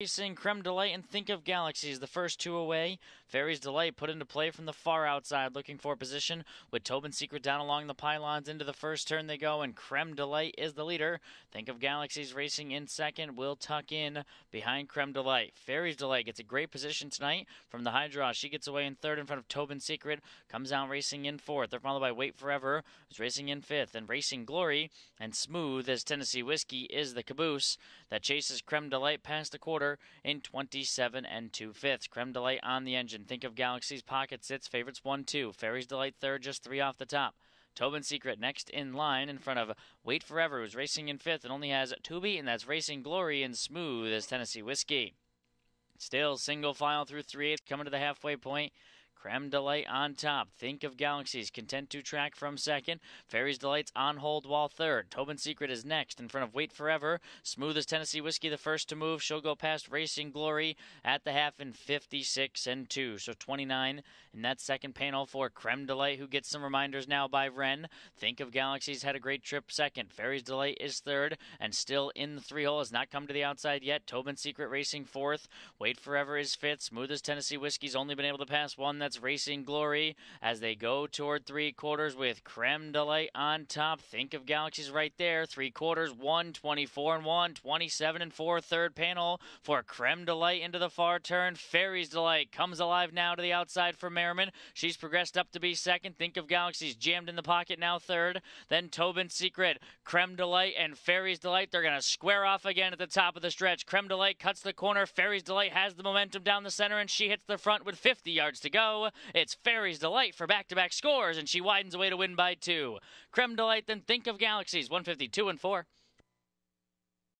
Racing Creme Delight and Think of Galaxies, the first two away. Fairiesdelight put into play from the far outside, looking for a position with Tobin Secret down along the pylons. Into the first turn they go, and Creme Delight is the leader. Think of Galaxies racing in second, will tuck in behind Creme Delight. Fairiesdelight gets a great position tonight from the high draw. She gets away in third in front of Tobin Secret, comes out racing in fourth. They're followed by Wait Forever, who's racing in fifth, and Racing Glory and Smooth as Tennessee Whiskey is the caboose that chases Creme Delight past the quarter in 27 and 2 fifths. Creme Delight on the engine. Think of Galaxy's pocket sits. Favorites 1 2. Fairiesdelight third, just three off the top. Tobin Secret next in line in front of Wait Forever, who's racing in fifth and only has two and that's Racing Glory and Smooth as Tennessee Whiskey. Still single file through 3 8, coming to the halfway point. Creme Delight on top. Think of Galaxies. Content to track from second. Fairiesdelight's on hold while third. Tobin Secret is next in front of Wait Forever. Smooth as Tennessee Whiskey the first to move. She'll go past Racing Glory at the half in 56 and 2. So 29 in that second panel for Creme Delight, who gets some reminders now by Wrenn. Think of Galaxies had a great trip second. Fairiesdelight is third and still in the three hole. Has not come to the outside yet. Tobin Secret racing fourth. Wait Forever is fifth. Smooth as Tennessee Whiskey's only been able to pass one. That's Racing Glory as they go toward three quarters with Creme Delight on top. Think of Galaxies right there. Three quarters, 1, 24 and 1, 27 and 4. Third panel for Creme Delight into the far turn. Fairiesdelight comes alive now to the outside for Merriman. She's progressed up to be second. Think of Galaxies jammed in the pocket now third. Then Tobin Secret, Creme Delight, and Fairiesdelight. They're going to square off again at the top of the stretch. Creme Delight cuts the corner. Fairiesdelight has the momentum down the center, and she hits the front with 50 yards to It's Fairiesdelight for back to back scores, and she widens away to win by two. Creme Delight, then think of Galaxies, 152 and 4.